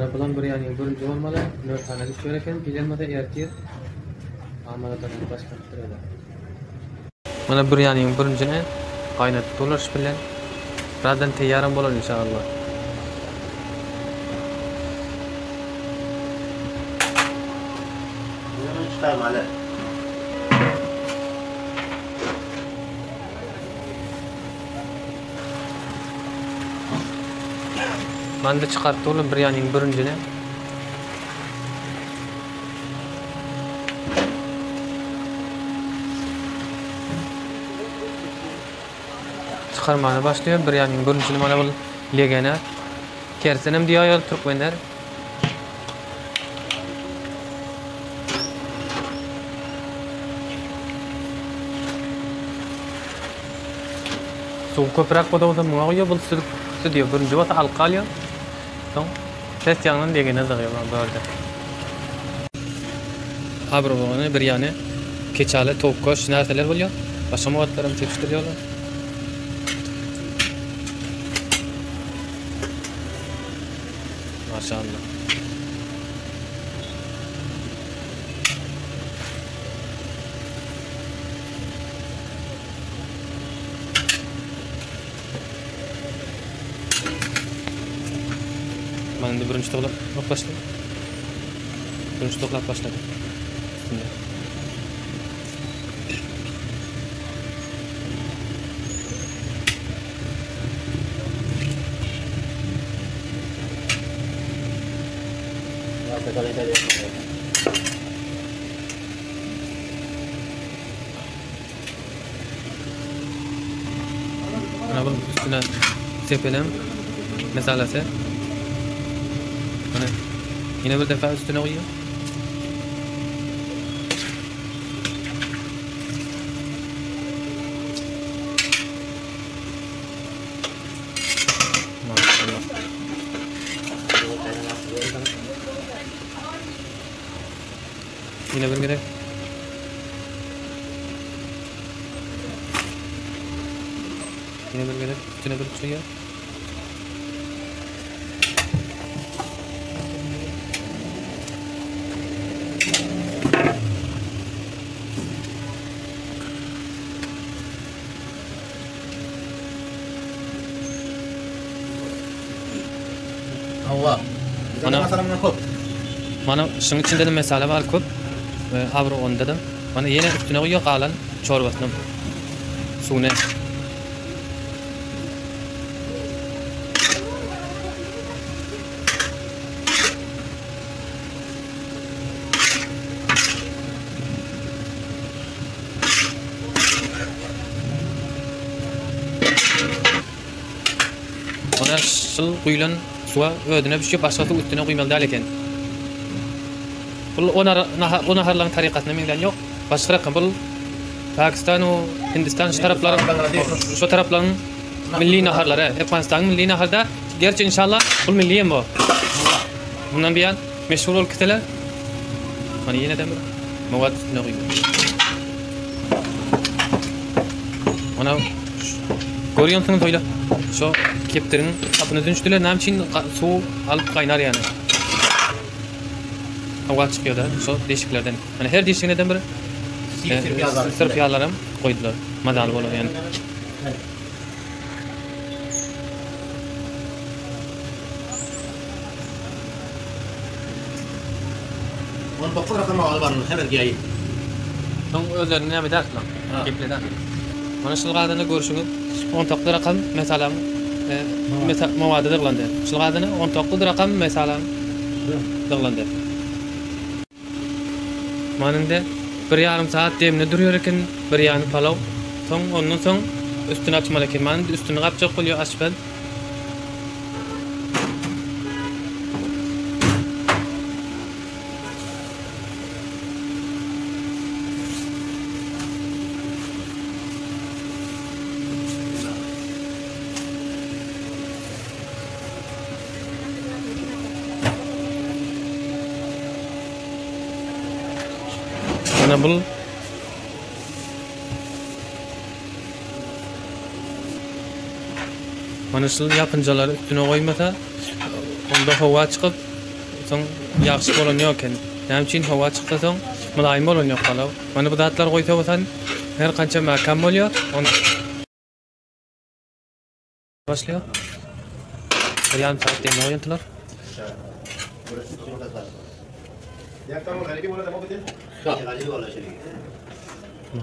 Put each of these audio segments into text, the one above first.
Blan Bryani bir yormalar, ular tanagi cho'rakan, gilamada erkir amaladan boshlanib turadi. Mana Bryanining birinchini qaynatib to'larish bilan radan tayyarim bo'ladi inshaalloh. Yana chiqarmali. manda chiqarib turib biryaning birinchini chiqarmani boshlayman biryaning birinchini mana bu legioner tersinim deyoyor turkmenlar suv ko'proq bo'lsa nima bu bo'lsa diyor birinchi bo'lsa alqal Soň ses ýagynyň degine zygýan böldi. Abr bolany bir ýany keçäle towkoş näseler bolýar. Başga magatlaryny tepişdirýärler. Maşallah. To'g'lab. Birinchi to'g'lab başladım. Üstünde. Berapa kali tadi? Mana bu üstüne tepelem mesalasi. You know what if I to know you? You never get it? You never get it? You never get it? Kop. Mana şunun içinde de mesele var köp. Ve abro on dedim. Mana yine üstüne koyuyor kalan çorbasını. Sune. Ona şıl kuyulan suya ödüne şey başkası üstüne kuymalı değil eken. Bu ona ona harlan tarikatına menden yok. Başka rakam bu Pakistan o Hindistan şu tarafların şu tarafların milli naharları. Afganistan milli naharda gerçi inşallah bu milli bu. Bundan bir yan meşhur ol kitler. Hani yine de muvat üstüne koyuyor. Ona Görüyor musunuz öyle? Şu keptirin kapını dönüştüler. Nem için su alıp kaynar yani. Hava çıkıyor da şu deşiklerden. Hani her deşiğinden biri e, sırf yağlarım koydular. Madal bolu yani. Onu pokok rakam awal barın hemen giyi. Son özlerine ne bider lan? Ha. Mana şol gadyny görüşüňiz 19 rakam mesalam e, mesal mawada dyglandy. Şol gadyny 19 rakam mesalam dyglandy. Manynda bir yarım saat demne durýar eken, bir ýany palaw, soň ondan soň üstüne açmaly ekan. Manyň üstüne gapjak bolýar aşpal. Ýa bul Mana şu yapıncalar üstüne koymasa onda hava çıkıp soň ýagşy bolan ýok eken. Näme hava çyksa soň mulaýym bolan ýok galaw. Mana bu datlar goýsa bolsan her kança makam bolýar. On başlaýar. Bir yarım saat näme ýantylar?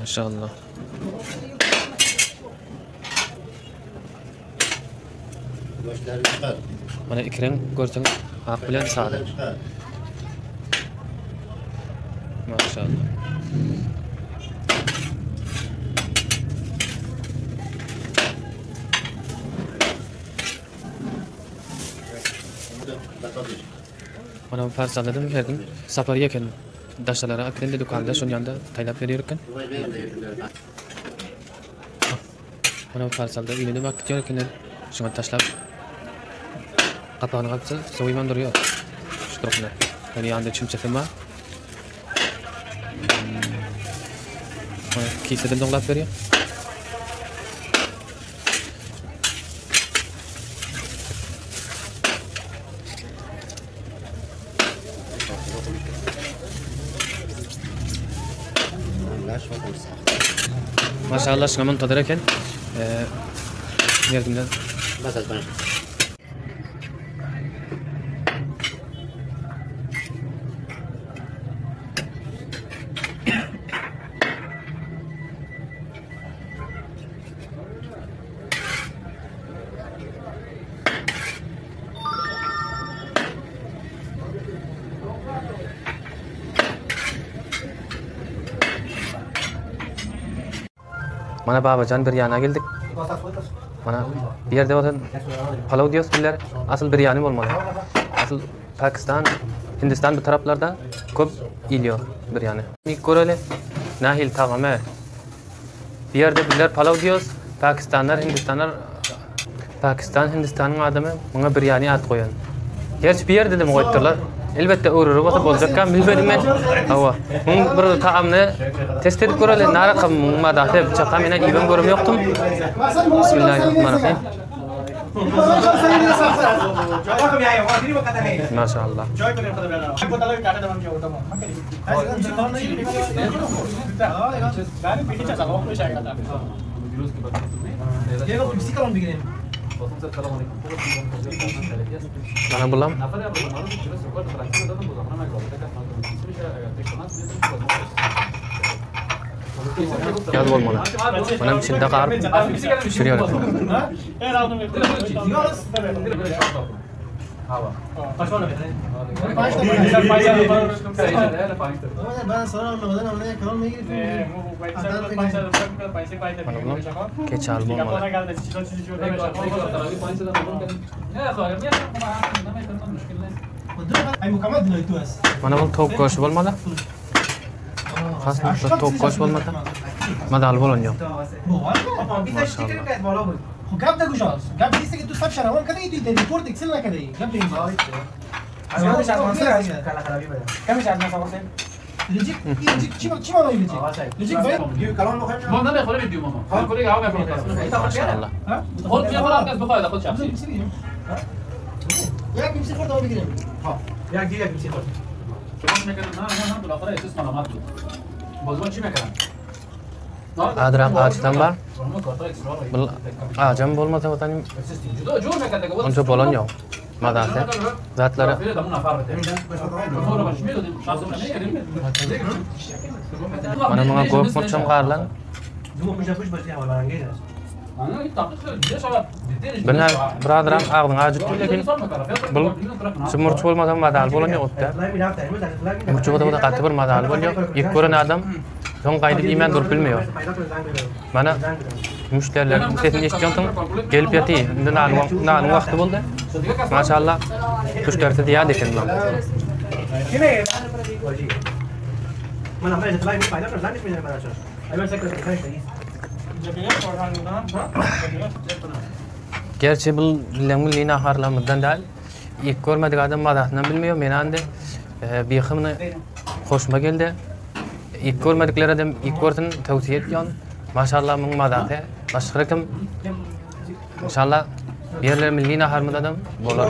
Maşallah. Mana ikren görsen ak bilen sağda. Çıkar. Maşallah. Mana farzandadım verdim. Sapar yeken daşalara akrende dükanda şun yanda taylap verirken. Mana farzanda ýene de vakit ýerken şuna taşlap kapağını kapsa soýman duruyor. Şu tarafına. Yani yanda çimçetim var. Mana kiseden الله شنو منتظرك انت؟ ااا آه. Mana babacan bir yana geldik. Mana bir yerde otan palav diyoruz biller. Asıl bir yani olmalı. Asıl Pakistan, Hindistan bu taraflarda köp iliyor bir yani. İlk göreli nahil tağame. Bir yerde biller palav diyoruz. Pakistanlar, Hindistanlar Pakistan, Hindistan'ın adamı buna bir yani at koyan. Gerçi bir yerde de mi koydular? Elbette uğruru olsa bolacakkan bilmedim ben. Hava. Mun bir taamny test edip göreli nara kam ma dahte bıçakta menen ibem görüm yoktum. Bismillahirrahmanirrahim. Nih. Maşallah. Mana belum? Ya dua mana? Mana cinta kar? Suriyadi. mana bu to'p go'sht bo'lmadi qasd to'p go'sht bo'lmadi mana hali bo'lin yo'q mashalloh خب گپ نگو جان گپ که تو سب شروان کردی تو دیدی پورت اکسل نکردی گپ این وایت کمش از منصور از کلا خرابی بده کمش از منصور حسین لجیک لجیک چی چی ما لجیک لجیک باید یه کلام بخوام ما نه بخوره بیو ماما خاطر کلی هوا می‌خوره ان شاء الله خود بیا برام کس بخواد خود شخصی یک میسی خورد بگیریم ها یک یه میسی خورد شما می‌کنن نه نه نه بالاخره اساس ملامت تو بازوان چی می‌کنن Adrak ağaçtan var. Bul ağacım bolmasa otanim جدا جور میکنه onca bolon yok. Madate. Zatlara دمون نفر بده sonra baş mıydı şahsım ne yedim bana bana gop murçam qarlan. Cuma punya push pasti awal barang gini. Ana taqiq diye şarap Bana bradaram ağdın ağacı lekin bul şu murç bolmasa madal bolon yok da. Lain minat, ini tak lagi. Murç bolmasa qatı bir madal bol yok. İlk gören adam Son qaydı iman durup bilmiyor. Bana müşteriler sesini eşitiyordum. Gelip yatı. Indi nan nan vakti buldu. Maşallah. Müşterisi diye dekin lan. Sini. Mana mana setelah ini pilot lain punya mana sih? Ayo saya kerja saya. Gerçi bu lemli naharlamızdan değil. İlk görmedik adam madatından bilmiyor. Men ande e, bir xımını hoşuma geldi. ilk görmedikler adam ilk görsün tövsiye etýän. Maşallah müň mazaty. Başga kim? Maşallah yerler milli naharmyda adam bolar.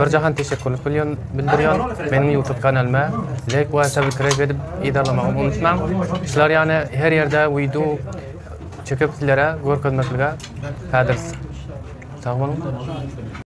Bir jahan teşekkür edýän bildirýän benim YouTube kanalyma like we subscribe edip idarlamagymyzy unutmam. Sizler ýa-ni her ýerde video çekip sizlere görkezmeklige hädirsiz. Sağ bolun.